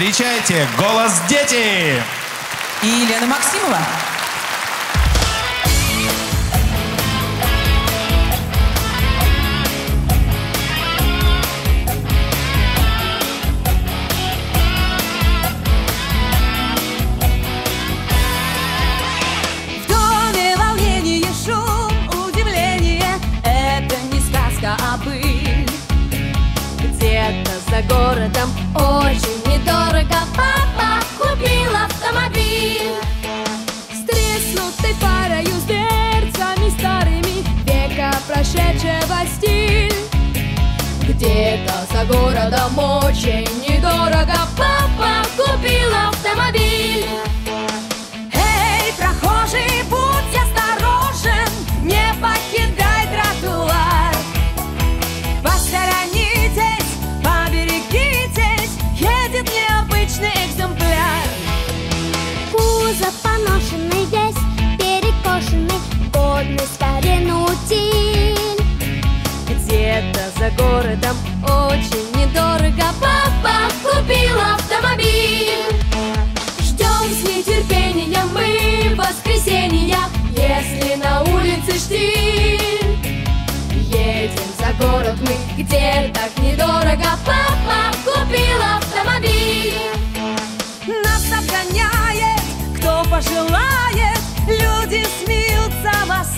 Встречайте, «Голос дети». И Елена Максимова. В доме прошедшего стиль где-то за городом очень всем очень недорого. Папа купил автомобиль. Ждем с нетерпением мы воскресенья. Если на улице штиль Едем за город мы, где так недорого. Папа купил автомобиль. Нас обгоняет, кто пожелает. Люди смеются, нас